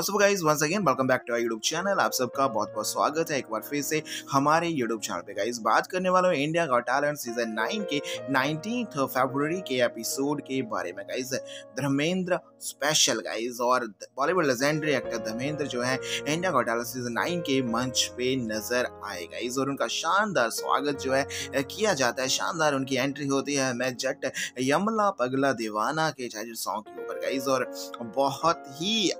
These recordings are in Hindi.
What's up guys once again welcome back to our YouTube channel आप सबका बहुत बहुत स्वागत है एक बार फिर से हमारे यूट्यूब चैनल पे। गाइस बात करने वाला हूँ इंडिया गॉट टैलेंट सीज़न 9 के 19th फरवरी के एपिसोड के बारे में। गाइस धर्मेंद्र स्पेशल गाइस और बॉलीवुड लेजेंडरी एक्टर धर्मेंद्र जो है इंडिया गॉट टैलेंट सीज़न 9 के मंच पे नज़र आए। गाइस और उनका शानदार स्वागत जो है, किया जाता है। शानदार उनकी एंट्री होती है मैं जट यमला पगला दीवाना के सॉन्ग के ऊपर। गाइस और बहुत ही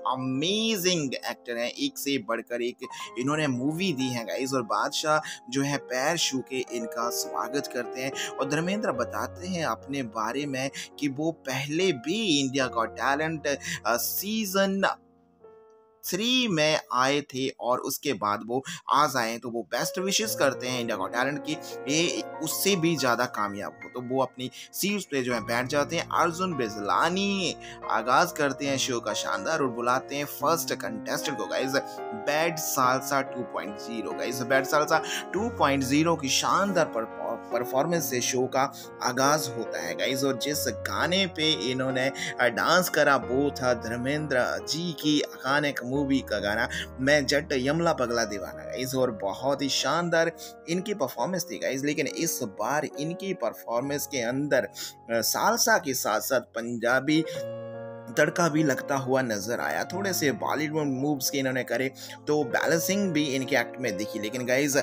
अमेजिंग एक्टर हैं। एक से बढ़कर एक इन्होंने मूवी दी है गाइज़ और बादशाह जो है, पैर छू के इनका स्वागत करते हैं। और धर्मेंद्र बताते हैं अपने बारे में कि वो पहले भी इंडिया का टैलेंट सीज़न थ्री में आए थे और उसके बाद वो आज आए तो वो बेस्ट विशेष करते हैं इंडिया गॉट टैलेंट की, ये उससे भी ज़्यादा कामयाब हो। तो वो अपनी सीट्स पे जो है बैठ जाते हैं, अर्जुन बिजलानी आगाज़ करते हैं शो का शानदार और बुलाते हैं फ़र्स्ट कंटेस्टेंट को। Guys bad salsa 2.0 guys bad salsa 2.0 की शानदार पर परफॉर्मेंस से शो का आगाज़ होता है गाइज़ और जिस गाने पे इन्होंने डांस करा, वो था धर्मेंद्र जी की अकानिक मूवी का गाना, मैं जट यमला पगला दीवाना गाइज़ और बहुत ही शानदार इनकी परफॉर्मेंस थी गाइज़ लेकिन इस बार इनकी परफॉर्मेंस के अंदर सालसा के साथ साथ पंजाबी तड़का भी लगता हुआ नज़र आया। थोड़े से बॉलीवुड मूव्स के इन्होंने करे तो बैलेंसिंग भी इनके एक्ट में दिखी। लेकिन गाइज़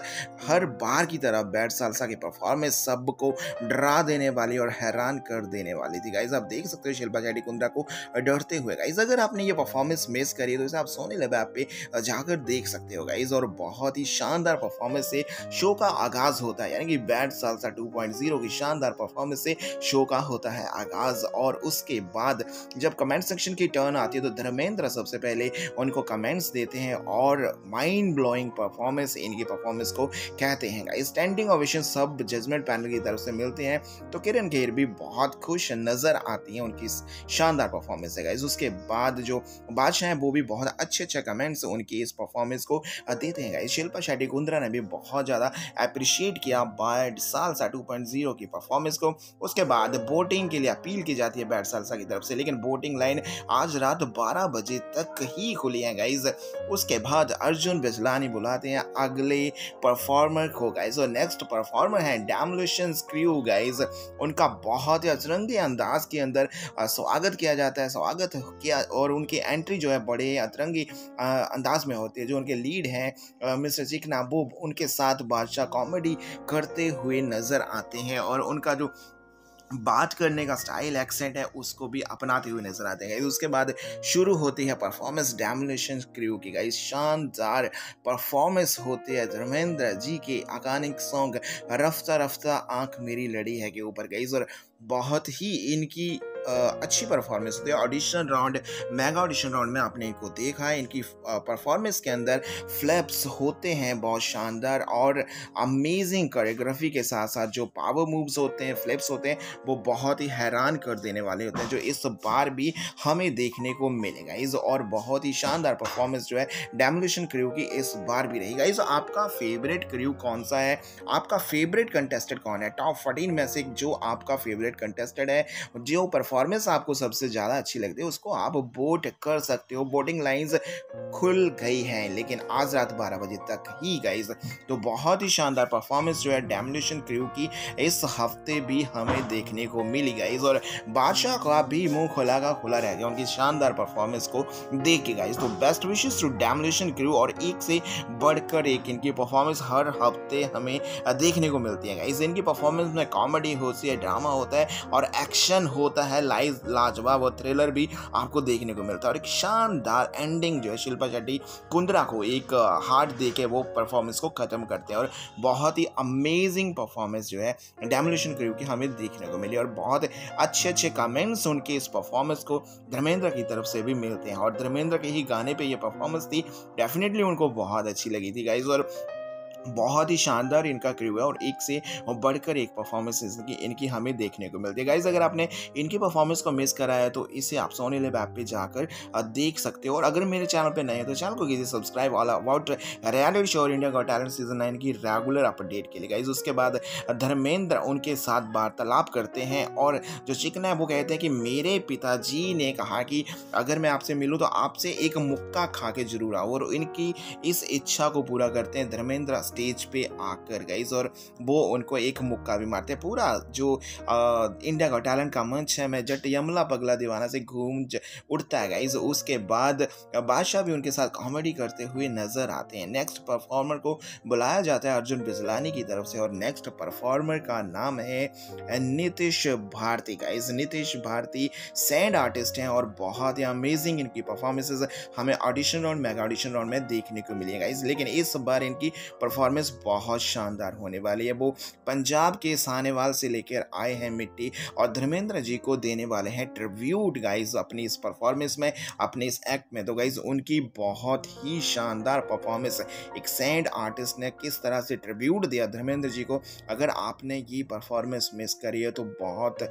हर बार की तरह बैट सालसा की परफॉर्मेंस सबको डरा देने वाली और हैरान कर देने वाली थी। गाइज़ आप देख सकते हो शिल्पा शेट्टी कुंद्रा को डरते हुए। गाइज़ अगर आपने ये परफॉर्मेंस मिस करी तो इसे आप सोने आप पे जाकर देख सकते हो। गाइज़ और बहुत ही शानदार परफॉर्मेंस से शो का आगाज़ होता है। यानी कि बैट सालसा 2.0 की शानदार परफॉर्मेंस से शो का होता है आगाज़। और उसके बाद जब कमेंट कमेंट सेक्शन की टर्न आती है तो धर्मेंद्र सबसे पहले उनको कमेंट्स देते हैं और माइंड ब्लोइंग परफॉर्मेंस इनकी परफॉर्मेंस को कहते हैं। स्टैंडिंग ओवेशन सब जजमेंट पैनल की तरफ़ से मिलते हैं तो किरण खेर भी बहुत खुश नज़र आती हैं, उनकी शानदार परफॉर्मेंस है। गाइज़ उसके बाद जो बादशाह हैं, वो भी बहुत अच्छे अच्छे कमेंट्स उनकी इस परफॉर्मेंस को देते हैं। गाइज़ शिल्पा शेट्टी कुंद्रा ने भी बहुत ज़्यादा अप्रिशिएट किया बैड सालसा 2.0 की परफॉर्मेंस को। उसके बाद बोटिंग के लिए अपील की जाती है बैड सालसा की तरफ़ से, लेकिन बोटिंग लाइन आज रात 12 बजे तक ही खुली है गाइज़ उसके बाद अर्जुन बिजलानी बुलाते हैं, अगले परफॉर्मर को गाइज़ और नेक्स्ट परफॉर्मर है डैमोलिशन क्रू गाइज़ उनका बहुत ही अचरंगी अंदाज के अंदर स्वागत किया जाता है, स्वागत किया और उनकी एंट्री जो है बड़े अतरंगी अंदाज में होती है। जो उनके लीड हैं मिस्टर चिकना वो उनके साथ बादशाह कॉमेडी करते हुए नज़र आते हैं और उनका जो बात करने का स्टाइल एक्सेंट है, उसको भी अपनाते हुए नज़र आते हैं। उसके बाद शुरू होती है परफॉर्मेंस डैमिनेशन क्रू की। गाइस शानदार परफॉर्मेंस होती है धर्मेंद्र जी के अकानिक सॉन्ग रफ्ता रफ्ता आँख मेरी लड़ी है के ऊपर। गई और बहुत ही इनकी अच्छी परफॉर्मेंस होती है। Audition round mega audition round में आपने इनको देखा है। इनकी परफॉर्मेंस के अंदर फ्लैप्स होते हैं, बहुत शानदार और अमेजिंग कोरियोग्राफी के साथ साथ जो पावर मूव्स होते हैं फ्लैप्स होते हैं, वो बहुत ही हैरान कर देने वाले होते हैं, जो इस बार भी हमें देखने को मिलेगा इस और बहुत ही शानदार परफॉर्मेंस जो है डेमोलिशन क्रू की इस बार भी रहेगा इस आपका फेवरेट क्रू कौन सा है? आपका फेवरेट कंटेस्टेंट कौन है? टॉप फोर्टीन में से जो आपका फेवरेट कंटेस्टेंट है, जो परफॉर्म परफॉर्मेंस आपको सबसे ज़्यादा अच्छी लगती है, उसको आप वोट कर सकते हो। वोटिंग लाइंस खुल गई हैं, लेकिन आज रात 12 बजे तक ही गाइज़ तो बहुत ही शानदार परफॉर्मेंस जो है डेमोलेशन क्रू की इस हफ़्ते भी हमें देखने को मिली गाइज़ और बादशाह का भी मुँह खुला का खुला रह गया, उनकी शानदार परफॉर्मेंस को देख के गाइज़ तो best wishes to demolition crew और एक से बढ़कर एक इनकी परफॉर्मेंस हर हफ़्ते हमें देखने को मिलती है गाइज़ इनकी परफॉर्मेंस में कॉमेडी होती है ड्रामा होता है और एक्शन होता है। लाइव लाजवाब और थ्रिलर भी आपको देखने को मिलता है। और एक शानदार एंडिंग जो है, शिल्पा शेट्टी कुंद्रा को एक हार्ट दे के वो परफॉर्मेंस को ख़त्म करते हैं। और बहुत ही अमेजिंग परफॉर्मेंस जो है डेमोलिशन क्रू की हमें देखने को मिली। और बहुत अच्छे अच्छे कमेंट्स उनके इस परफॉर्मेंस को धर्मेंद्र की तरफ़ से भी मिलते हैं। और धर्मेंद्र के ही गाने पे ये परफॉर्मेंस थी डेफिनेटली उनको बहुत अच्छी लगी थी गाइज़ और बहुत ही शानदार इनका क्रू है और एक से बढ़कर एक परफॉर्मेंस इनकी इनकी हमें देखने को मिलती है। गाइज़ अगर आपने इनकी परफॉर्मेंस को मिस करा है तो इसे आप सोनी लेब ऐप पे जाकर देख सकते हो। और अगर मेरे चैनल पर नए हैं तो चैनल को कीजिए subscribe all about reality show India का टैलेंट सीज़न नाइन की रेगुलर अपडेट के लिए। गाइज़ उसके बाद धर्मेंद्र उनके साथ वार्तालाप करते हैं और जो चिकन है, वो कहते हैं कि मेरे पिताजी ने कहा कि अगर मैं आपसे मिलूँ तो आपसे एक मुक्का खा के ज़रूर आऊँ और इनकी इस इच्छा को पूरा करते हैं। धर्मेंद्र स्टेज पे आकर गाइज़ और वो उनको एक मुक्का भी मारते हैं। पूरा जो आ, इंडिया का टैलेंट का मंच है मैं जट यमला पगला दीवाना से घूम उठता है गाइज़ उसके बाद बादशाह भी उनके साथ कॉमेडी करते हुए नज़र आते हैं। नेक्स्ट परफॉर्मर को बुलाया जाता है अर्जुन बिजलानी की तरफ़ से और नेक्स्ट परफॉर्मर का नाम है Nitish Bharti guys Nitish Bharti sand artist हैं और बहुत ही अमेजिंग इनकी परफॉर्मेंसेज हमें audition round mega audition round में देखने को मिली है गाइज़ लेकिन इस बार इनकी परफॉर्मेंस बहुत शानदार होने वाली है। वो पंजाब के सानेवाल से लेकर आए हैं मिट्टी और धर्मेंद्र जी को देने वाले हैं ट्रिब्यूट गाइज़ अपनी इस परफॉर्मेंस में, अपने इस एक्ट में। तो गाइज़ उनकी बहुत ही शानदार परफॉर्मेंस है। एक सैंड आर्टिस्ट ने किस तरह से ट्रिब्यूट दिया धर्मेंद्र जी को? अगर आपने ये परफॉर्मेंस मिस करी है तो बहुत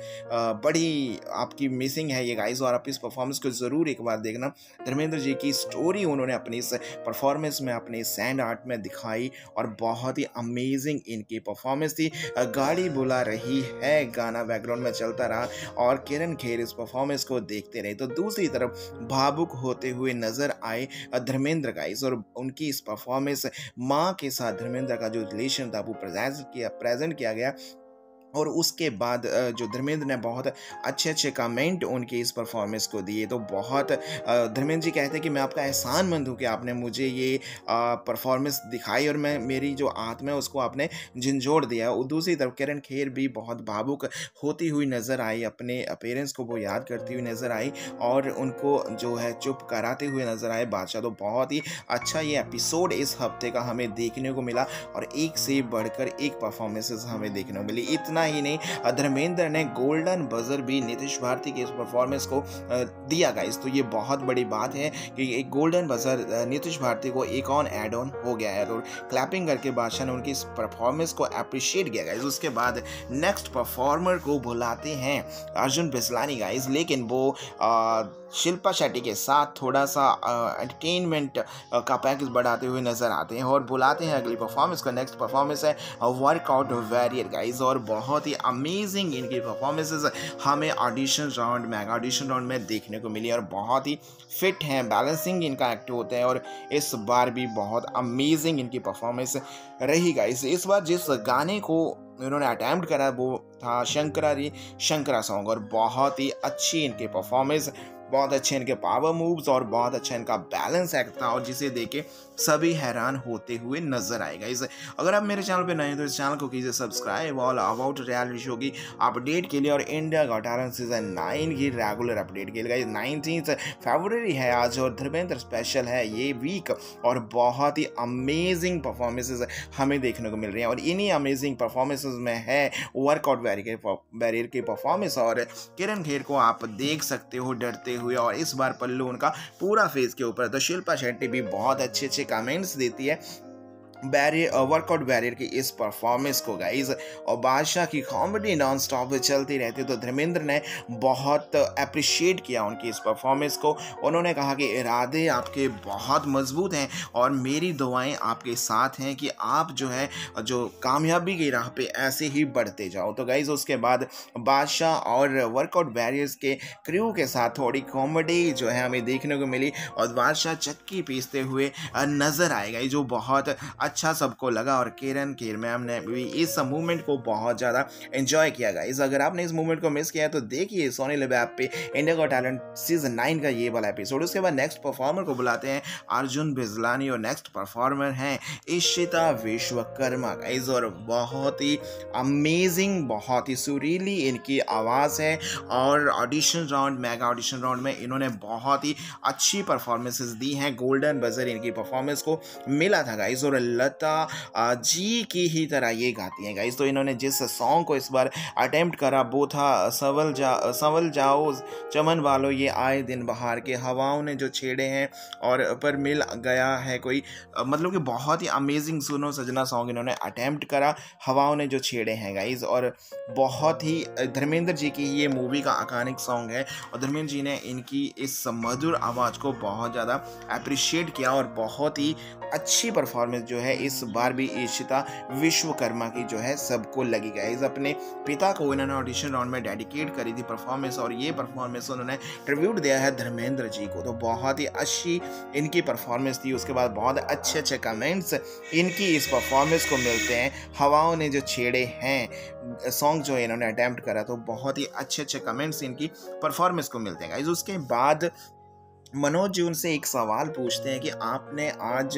बड़ी आपकी मिसिंग है ये गाइज़ और आप इस परफॉर्मेंस को ज़रूर एक बार देखना। धर्मेंद्र जी की स्टोरी उन्होंने अपनी इस परफॉर्मेंस में, अपने सैंड आर्ट में दिखाई और बहुत ही अमेजिंग इनकी परफॉर्मेंस थी। गाड़ी बुला रही है, गाना बैकग्राउंड में चलता रहा और किरण खेर इस परफॉर्मेंस को देखते रहे। तो दूसरी तरफ़ भावुक होते हुए नज़र आए धर्मेंद्र गाइस और उनकी इस परफॉर्मेंस माँ के साथ धर्मेंद्र का जो रिलेशन था, वो प्रेजेंट किया प्रेजेंट किया गया। और उसके बाद जो धर्मेंद्र ने बहुत अच्छे अच्छे कमेंट उनके इस परफॉर्मेंस को दिए तो बहुत धर्मेंद्र जी कहते हैं कि मैं आपका एहसान मंद हूँ कि आपने मुझे ये परफॉर्मेंस दिखाई और मैं, मेरी जो आत्मा है उसको आपने झंझोड़ दिया और दूसरी तरफ़ किरण खेर भी बहुत भावुक होती हुई नज़र आई, अपने पेरेंट्स को वो याद करती हुई नज़र आई और उनको जो है चुप कराते हुए नज़र आए। बादशाह तो बहुत ही अच्छा ये एपिसोड इस हफ़्ते का हमें देखने को मिला और एक से बढ़कर एक परफॉर्मेंसेस हमें देखने को मिली। इतना इतना ही नहीं। धर्मेंद्र ने गोल्डन बजर भी नीतीश भारती के इस परफॉर्मेंस को दिया गाइस तो ये बहुत बड़ी बात है कि एक गोल्डन बजर नीतीश भारती को एक ऑन एड ऑन हो गया है और क्लैपिंग करके बादशाह ने उनकी इस परफॉर्मेंस को अप्रिशिएट किया गाइस उसके बाद नेक्स्ट परफॉर्मर को बुलाते हैं अर्जुन बिस्लानी गाइस लेकिन वो आ, शिल्पा शेट्टी के साथ थोड़ा सा एंटरटेनमेंट का पैकेज बढ़ाते हुए नज़र आते हैं और बुलाते हैं अगली परफॉर्मेंस का नेक्स्ट परफॉर्मेंस है वर्कआउट वेरियर गाइज़ और बहुत ही अमेजिंग इनकी परफॉर्मेंसेज हमें audition round mega audition round में देखने को मिली और बहुत ही फिट हैं बैलेंसिंग इनका एक्ट होता है और इस बार भी बहुत अमेजिंग इनकी परफॉर्मेंस रही गाइज़ इस बार जिस गाने को इन्होंने अटैम्प्ट करा वो था शंकरा री शंकरा सॉन्ग और बहुत ही अच्छी इनकी परफॉर्मेंस बहुत अच्छे इनके पावर मूव्स और बहुत अच्छा इनका बैलेंस एक्ट था और जिसे देखे सभी हैरान होते हुए नज़र आएगा। इसे, अगर आप मेरे चैनल पे नए हैं तो इस चैनल को कीजिए subscribe all about reality show की अपडेट के लिए, और इंडिया का अठारह सीज़न नाइन की रेगुलर अपडेट के लिए। नाइनटीन फेबररी है आज, और धर्मेंद्र स्पेशल है ये वीक और बहुत ही अमेजिंग परफॉर्मेंसेज हमें देखने को मिल रही हैं। और इन्हीं अमेजिंग परफॉर्मेंसेज में है वर्कआउट बैरियर की परफॉर्मेंस और किरण खेर को आप देख सकते हो, डरते हुए और इस बार पल्लू उनका पूरा फेस के ऊपर तो शिल्पा शेट्टी भी बहुत अच्छे अच्छे कमेंट्स देती है। बैरियर वर्कआउट बैरियर की इस परफॉर्मेंस को गाइज़ और बादशाह की कॉमेडी नॉन स्टॉप चलती रहती तो धर्मेंद्र ने बहुत अप्रिशिएट किया उनकी इस परफॉर्मेंस को। उन्होंने कहा कि, इरादे आपके बहुत मज़बूत हैं और मेरी दुआएँ आपके साथ हैं कि आप जो है, जो कामयाबी की राह पे ऐसे ही बढ़ते जाओ। तो गाइज़ उसके बाद बादशाह और वर्कआउट बैरियर्स के क्रू के साथ थोड़ी कॉमेडी जो है हमें देखने को मिली और बादशाह चक्की पीसते हुए नज़र आएगा जो बहुत अच्छा सबको लगा और किरण केर मैम ने भी इस मूवमेंट को बहुत ज़्यादा एंजॉय किया गाइज़ अगर आपने इस मूवमेंट को मिस किया तो देखिए सोनी लिव ऐप पे इंडिया का टैलेंट सीज़न नाइन का ये वाला एपिसोड उसके बाद नेक्स्ट परफॉर्मर को बुलाते हैं अर्जुन बिजलानी और नेक्स्ट परफॉर्मर हैं इशिता विश्वकर्मा गाइज़ और बहुत ही अमेजिंग बहुत ही सुरीली इनकी आवाज़ है और audition round mega audition round में इन्होंने बहुत ही अच्छी परफॉर्मेंसेज दी हैं. गोल्डन बजर इनकी परफॉर्मेंस को मिला था गाइज़ और लता जी की ही तरह ये गाती हैं गाइज़ तो इन्होंने जिस सॉन्ग को इस बार अटेम्प्ट करा, वो था सवल जा, सवल जाओ, चमन वालों, ये आए दिन बहार के। हवाओं ने जो छेड़े हैं और पर मिल गया है कोई मतलब कि बहुत ही अमेजिंग सुनो सजना सॉन्ग इन्होंने अटैम्प्ट करा। हवाओं ने जो छेड़े हैं गाइज़ और बहुत ही, धर्मेंद्र जी की ये मूवी का अकानिक सॉन्ग है और धर्मेंद्र जी ने इनकी इस मधुर आवाज़ को बहुत ज़्यादा अप्रिशिएट किया और बहुत ही अच्छी परफॉर्मेंस जो है इस बार भी ईशिता विश्वकर्मा की जो है सबको लगी गाइज़ अपने पिता को इन्होंने ऑडिशन राउंड में डेडिकेट करी थी परफॉर्मेंस और ये परफॉर्मेंस उन्होंने ट्रिब्यूट दिया है धर्मेंद्र जी को। तो बहुत ही अच्छी इनकी परफॉर्मेंस थी। उसके बाद बहुत अच्छे अच्छे कमेंट्स इनकी इस परफॉर्मेंस को मिलते हैं। हवाओं ने जो छेड़े हैं सॉन्ग जो है इन्होंने अटैम्प्ट करा तो बहुत ही अच्छे अच्छे कमेंट्स इनकी परफॉर्मेंस को मिलते हैं। गाइज़ उसके बाद मनोज जी उनसे एक सवाल पूछते हैं कि आपने आज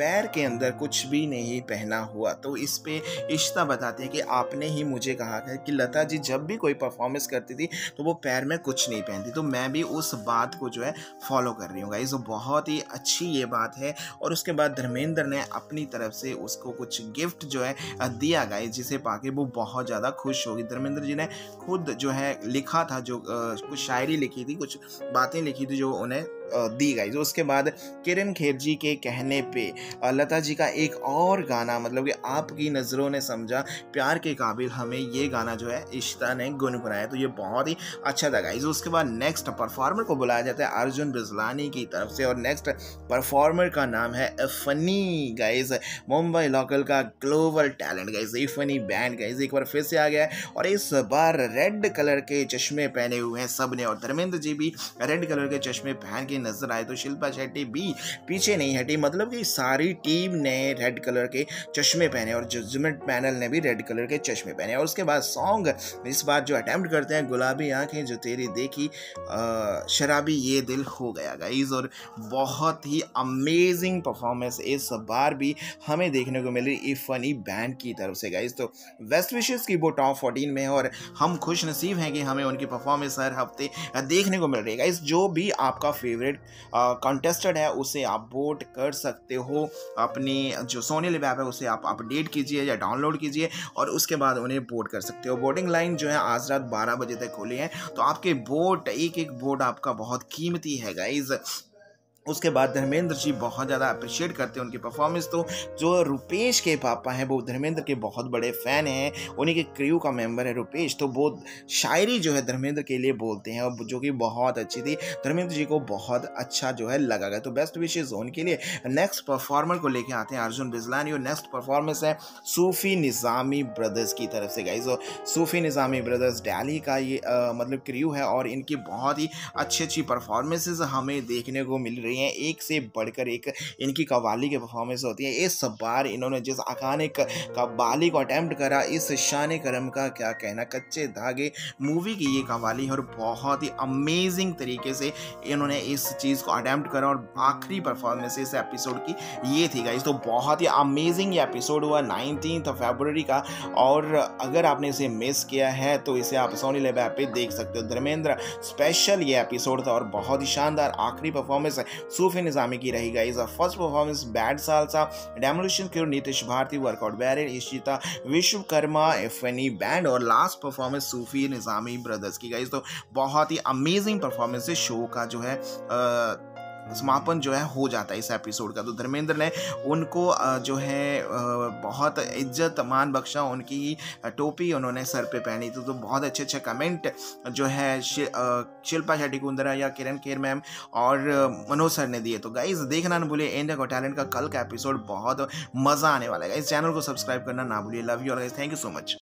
पैर के अंदर कुछ भी नहीं पहना हुआ। तो इस पे इश्ता बताते हैं कि आपने ही मुझे कहा था कि लता जी जब भी कोई परफॉर्मेंस करती थी तो वो पैर में कुछ नहीं पहनती। तो मैं भी उस बात को जो है फॉलो कर रही हूँ गाइज़ बहुत ही अच्छी ये बात है। और उसके बाद धर्मेंद्र ने अपनी तरफ़ से उसको कुछ गिफ्ट जो है दिया गाइज़ जिसे पाके वो बहुत ज़्यादा खुश होगी। धर्मेंद्र जी ने खुद जो है लिखा था जो कुछ शायरी लिखी थी, कुछ बातें लिखी थी जो उन्हें दी गई। तो उसके बाद किरण खेर जी के कहने पे लता जी का एक और गाना मतलब कि आपकी नज़रों ने समझा, प्यार के काबिल हमें ये गाना जो है, इश्ता ने गुनगुनाया। तो ये बहुत ही अच्छा था गाइज़ उसके बाद नेक्स्ट परफॉर्मर को बुलाया जाता है अर्जुन बिजलानी की तरफ़ से और नेक्स्ट परफॉर्मर का नाम है फनी गाइज़ मुंबई लोकल का ग्लोबल टैलेंट गाइज़ ये फनी बैंड गाइज़ एक बार फिर से आ गया है और इस बार रेड कलर के चश्मे पहने हुए हैं सबने और धर्मेंद्र जी भी रेड कलर के चश्मे पहन के नज़र आए तो शिल्पा शेट्टी भी पीछे नहीं हटी। मतलब कि सारी टीम ने रेड कलर के चश्मे पहने और जजमेंट पैनल ने भी रेड कलर के चश्मे पहने। और उसके बाद सॉन्ग इस बार जो अटेम्प्ट करते हैं, गुलाबी आँखें जो तेरी देखी शराबी ये दिल हो गया गाइज़ और बहुत ही अमेजिंग परफॉर्मेंस इस बार भी हमें देखने को मिल रही फनी बैंड की तरफ़ से गाइज़ तो वेस्ट विशेष की वो टॉप फोर्टीन में है और हम खुश नसीब हैं कि हमें उनकी परफॉर्मेंस हर हफ़्ते देखने को मिल रही है गाइज़ जो भी आपका फेवरेट फेवरेट कंटेस्टेड है, उसे आप वोट कर सकते हो। अपनी जो सोनी लिप ऐप है, उसे आप अपडेट कीजिए या डाउनलोड कीजिए और उसके बाद उन्हें वोट कर सकते हो। वोटिंग लाइन जो है, आज रात बारह बजे तक खोली है। तो आपके वोट एक एक वोट आपका बहुत कीमती है गाइज़ उसके बाद धर्मेंद्र जी बहुत ज़्यादा अप्रिशिएट करते हैं उनकी परफॉर्मेंस तो जो रुपेश के पापा हैं, वो धर्मेंद्र के बहुत बड़े फ़ैन हैं, उन्हीं के क्रियू का मेंबर है रुपेश तो वो शायरी जो है धर्मेंद्र के लिए बोलते हैं, और जो कि बहुत अच्छी थी। धर्मेंद्र जी को बहुत अच्छा जो है लगा गया। तो बेस्ट विशेज उनके लिए। नेक्स्ट परफॉर्मर को लेके आते हैं अर्जुन बिजलानी, और नेक्स्ट परफॉर्मेंस है सूफ़ी निज़ामी ब्रदर्स की तरफ़ से गाइज़ सूफ़ी निज़ामी ब्रदर्स डेली का ये मतलब क्रियू है, और इनकी बहुत ही अच्छी अच्छी परफॉर्मेंसेज हमें देखने को मिल रही रही हैं, एक से बढ़कर एक इनकी कवाली की परफॉर्मेंस होती है। इस बार इन्होंने जिस अकानिक कवाली को अटैम्प्ट करा, इस शान करम का क्या कहना, कच्चे धागे मूवी की ये कवाली है और बहुत ही अमेजिंग तरीके से इन्होंने इस चीज़ को अटैम्प्ट करा और आखिरी परफॉर्मेंस इस एपिसोड की ये थी गाइज़ तो बहुत ही अमेजिंग ये एपिसोड हुआ नाइनटीन फेबर का और अगर आपने इसे मिस किया है तो इसे आप सोनी लेब ऐप पे देख सकते हो। धर्मेंद्र स्पेशल ये एपिसोड था और बहुत ही शानदार आखिरी परफॉर्मेंस है। सूफी निज़ामी की रही गई। First performance bad salsa demolition crew Nitish Bharti workout barrier Ishita Vishwakarma funny band और last performance Sufi Nizami brothers की गई। तो बहुत ही अमेजिंग परफॉर्मेंस है शो का जो है आ, समापन जो है हो जाता है इस एपिसोड का। तो धर्मेंद्र ने उनको जो है बहुत इज़्ज़त मान बख्शा उनकी टोपी उन्होंने सर पे पहनी। तो, तो बहुत अच्छे अच्छे कमेंट जो है शिल्पा शेट्टी कुंदरा या किरण केर मैम और मनोज सर ने दिए। तो गाइज़ देखना ना भूलिए इंडिया को टैलेंट का कल का एपिसोड बहुत मज़ा आने वाला है। इस चैनल को सब्सक्राइब करना ना भूलिए। लव यू और guys thank you so much